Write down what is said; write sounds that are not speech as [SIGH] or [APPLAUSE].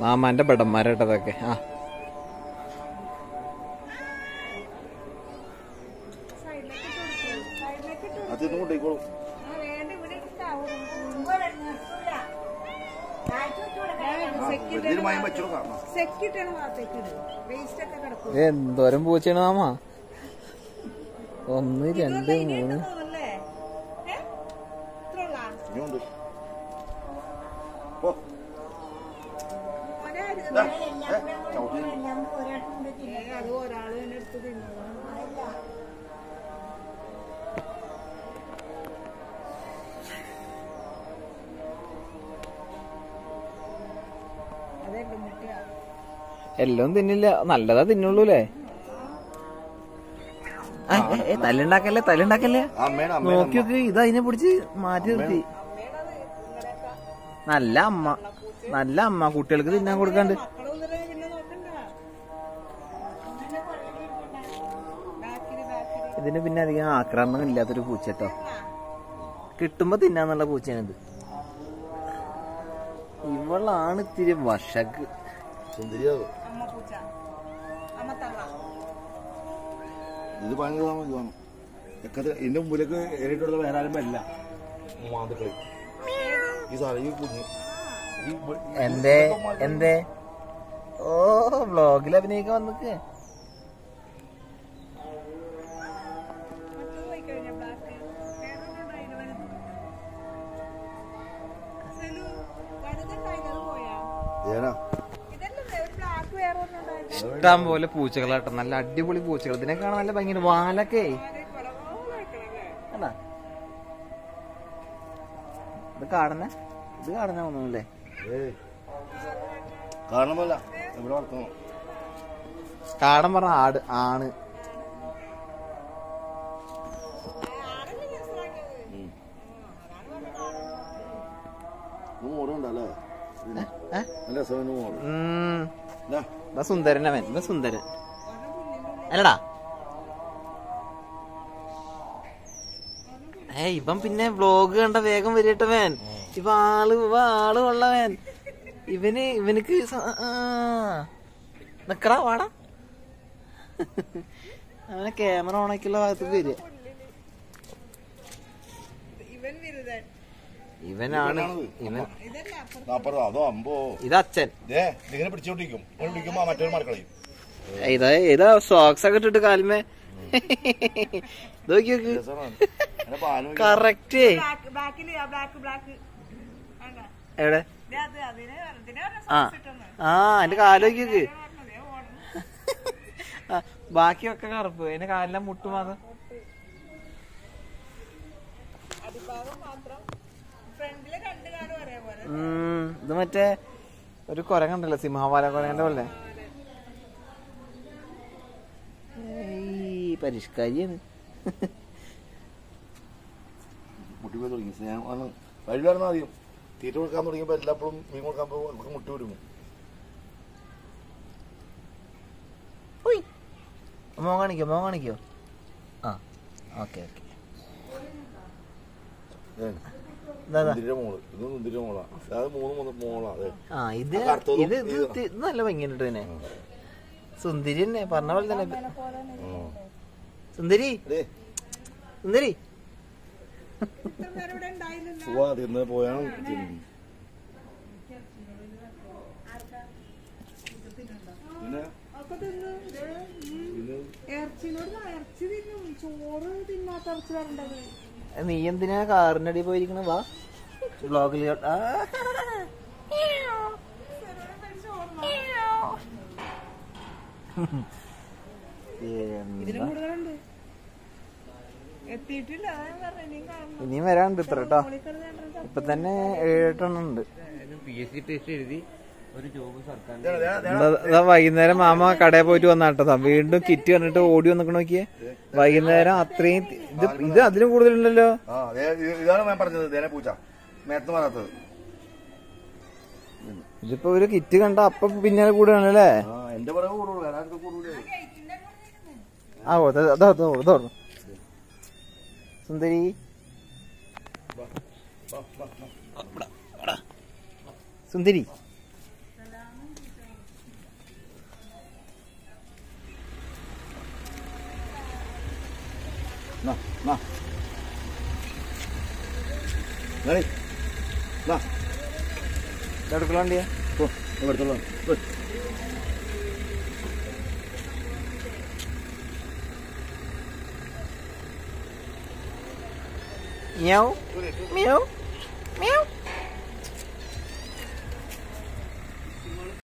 മാമാന്റെ ബടന്മാരട്ടതൊക്കെ ആ. എന്തോരം പൂച്ചയാണ് മാമ? ഒന്ന് രണ്ട് മൂന്ന്. അത് ഒരാൾ തന്നെ എടുത്ത് തിന്നതാണ് അതെ എല്ലാം തിന്നില്ല. നല്ലതാ തിന്നുള്ളൂ അല്ലേ തല്ലുണ്ടാക്കല്ലേ തല്ലുണ്ടാക്കല്ലേ? നോക്കി നോക്കി ഇത് അതിനെ പിടിച്ച് മാറ്റി നിർത്തി. നല്ല അമ്മ. നല്ല അമ്മ കുട്ടികൾക്ക് തിന്നാൻ കൊടുക്കാണ്ട്. ഇതിന് പിന്നെ അധികം ആക്രമണം ഇല്ലാത്തൊരു പൂച്ചട്ടോ. കിട്ടുമ്പോ തിന്നാന്നുള്ള പൂച്ചയാണിത്. ഇവളാണ് ഇത്തിരി വഷക്ക്. പൂച്ച. ഇത് ഭയങ്കര ഇതിന്റെ മുമ്പിലേക്ക് ഏറിയിട്ടുള്ള വേറെ ആരും വരില്ല. മാതൃക ഈ സാധനം കുഞ്ഞു എന്തേ? എന്തേ? ഓ ബ്ലോഗിൽ അഭിനയിക്കാൻ വന്നിക്ക്. ഇഷ്ടം പോലെ പൂച്ചകളാട്ടോ നല്ല അടിപൊളി പൂച്ചകൾ. ഇതിനെ കാണാൻ നല്ല ഭയങ്കര വാലൊക്കെ. ഇത് കാണുന്ന? ഇത് കാണുന്ന ഏയ് കാണുമല്ല ഇവിടെ വളർത്തണം. കാടം പറഞ്ഞ ആട് ആണ്. അവൻ ഇതാ സുന്ദരൻ. അല്ലടാ. ഏ ഇവൻ പിന്നെ വ്ലോഗ് കണ്ട വേഗം വരിട്ടവൻ ഇവ ആൾ ഇവ ആൾ കൊള്ളവൻ ഇവന് ഇവനക്ക്. നിക്കടാ വാടാ. അവനെ ക്യാമറ ഓണാക്കിയുള്ള ഭാഗത്തേക്ക് വരിക. ഇവനാണ്. ഇവൻ. അതോ അമ്പോ ഇത് അച്ഛൻ. ഇതേ ഇതിങ്ങനെ പിടിച്ചോണ്ടിരിക്കും ഇങ്ങനെ പിടിക്കുമ്പോ മറ്റൊരു മറക്കളയും ഇതാ ഇതാ സോക്സ് ഒക്കെ ഇട്ടിട്ട് കാൽമേ നോക്കി. നോക്ക് കറക്റ്റ് ബ്ലാക്ക് ബ്ലാക്ക് ബ്ലാക്ക് എവിടെ? ദേ അത് അതിനെ അതിനെ പറഞ്ഞ ആ. ആ എന്റെ കാൽ നോക്കി നോക്ക് പറഞ്ഞതേ ഓടണം ആ, ബാക്കിയൊക്കെ കറുപ്പ്. എന്റെ കാലിലെ മുട്ട് മാത്രം. ഇത് മറ്റേ ഒരു കൊരങ്ങണ്ടല്ലോ സിംഹവാല കൊരങ്ങന്റെ പോലെ. പരിഷ്കാരിയാണ്. മുട്ടിപ്പോ തുടങ്ങി. സ്നേഹമാണ് വരണം ആദ്യം തീറ്റ കൊടുക്കാൻ തുടങ്ങിയപ്പോ എല്ലാപ്പോഴും മീൻ കൊടുക്കാൻ പോകുമ്പോൾ നമുക്ക് മുട്ടി. മോൻ കാണിക്കോ മോൻ കാണിക്കോ? ആ ഓക്കെ ഓക്കെ. ആ ഇത് ഇത് നല്ല ഭംഗിയുണ്ട് തന്നെ സുന്ദരി തന്നെ പറഞ്ഞ പോലെ തന്നെ. സുന്ദരി. സുന്ദരി. ഇത്ര നേരം ഇവിടെ ഉണ്ടായില്ലല്ലോ പോവാ തിന്ന്. പോയാണ് നീ എന്തിനാ കാറിനടി പോയിരിക്കണ? വാ. ബ്ലോഗിൽ [LAUGHS] ഇതിനും കൂടുതലുണ്ട് എത്തിയിട്ടില്ല അതാ ഞാൻ പറഞ്ഞെ, ഇനിയും വരാനുണ്ട് ഇത്ര കേട്ടോ. ഇപ്പൊ തന്നെ ഏഴെട്ടെണ്ണം ഉണ്ട് വൈകുന്നേരം മാമ കടയിൽ പോയിട്ട് വന്നാട്ടോ വീണ്ടും കിറ്റ് കണ്ടിട്ട് ഓടി വന്നിട്ട് നോക്കിയേ. വൈകുന്നേരം അത്രയും ഇത് ഇത് അതിലും കൂടുതലുണ്ടല്ലോ. ആ ഇതാണ് ഞാൻ പറഞ്ഞത് ദേനെ പൂച്ച. മേത്ത് മാറാത്തത്. ഇതിപ്പോ ഒരു കിറ്റ് കണ്ട അപ്പൊ പിന്നെ കൂടുകയാണല്ലേ ആ എന്റെ പുറകെ കൂടുള്ളൂ വേറെ ആർക്കും കൂടൂലേ. ആ ഓ അതോ അതോ അതോ. സുന്ദരി സുന്ദരി Na, na. Nani? Na. ഇതെടുക്കലോണ്ടിയാ ഓ ഇവിടുത്തോളാം Meow. Meow. Meow.